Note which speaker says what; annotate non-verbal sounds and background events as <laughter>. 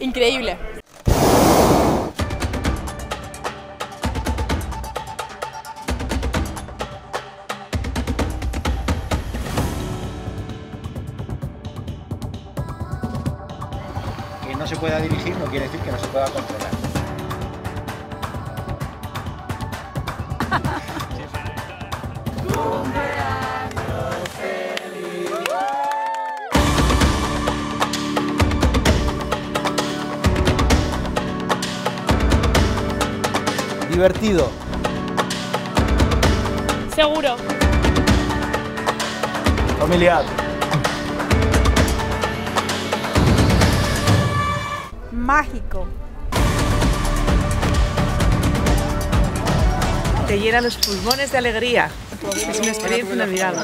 Speaker 1: Increíble.
Speaker 2: Que no se pueda dirigir no quiere decir que no se pueda controlar. <laughs>
Speaker 3: Divertido.
Speaker 1: Seguro.
Speaker 3: Familiar.
Speaker 1: Mágico.
Speaker 4: Te llena los pulmones de alegría. Es una experiencia inolvidable.